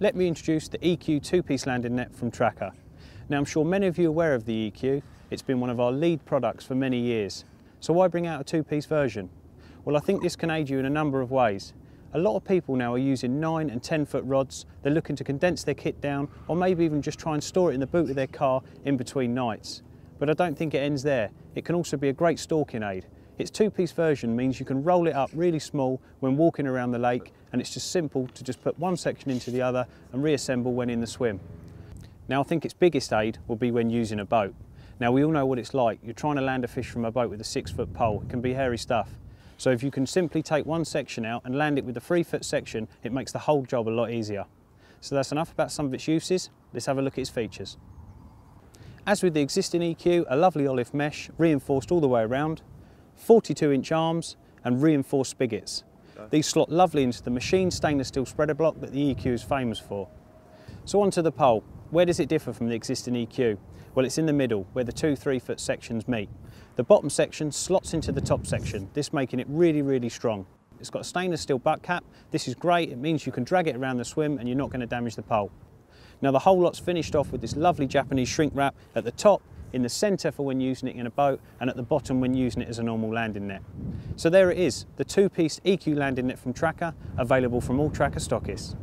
let me introduce the EQ two-piece landing net from Trakker. Now I'm sure many of you are aware of the EQ, it's been one of our lead products for many years. So why bring out a two-piece version? Well I think this can aid you in a number of ways. A lot of people now are using 9 and 10 foot rods, they're looking to condense their kit down or maybe even just try and store it in the boot of their car in between nights. But I don't think it ends there. It can also be a great stalking aid. Its two-piece version means you can roll it up really small when walking around the lake and it's just simple to just put one section into the other and reassemble when in the swim. Now I think its biggest aid will be when using a boat. Now we all know what it's like. You're trying to land a fish from a boat with a six foot pole. It can be hairy stuff. So if you can simply take one section out and land it with a three foot section, it makes the whole job a lot easier. So that's enough about some of its uses. Let's have a look at its features. As with the existing EQ, a lovely olive mesh, reinforced all the way around, 42 inch arms and reinforced spigots. These slot lovely into the machine stainless steel spreader block that the EQ is famous for. So onto the pole. Where does it differ from the existing EQ? Well, it's in the middle, where the two three foot sections meet. The bottom section slots into the top section, this making it really, really strong. It's got a stainless steel butt cap. This is great, it means you can drag it around the swim and you're not going to damage the pole. Now the whole lot's finished off with this lovely Japanese shrink wrap at the top, in the centre for when using it in a boat, and at the bottom when using it as a normal landing net. So there it is, the two-piece EQ landing net from Trakker, available from all Trakker stockists.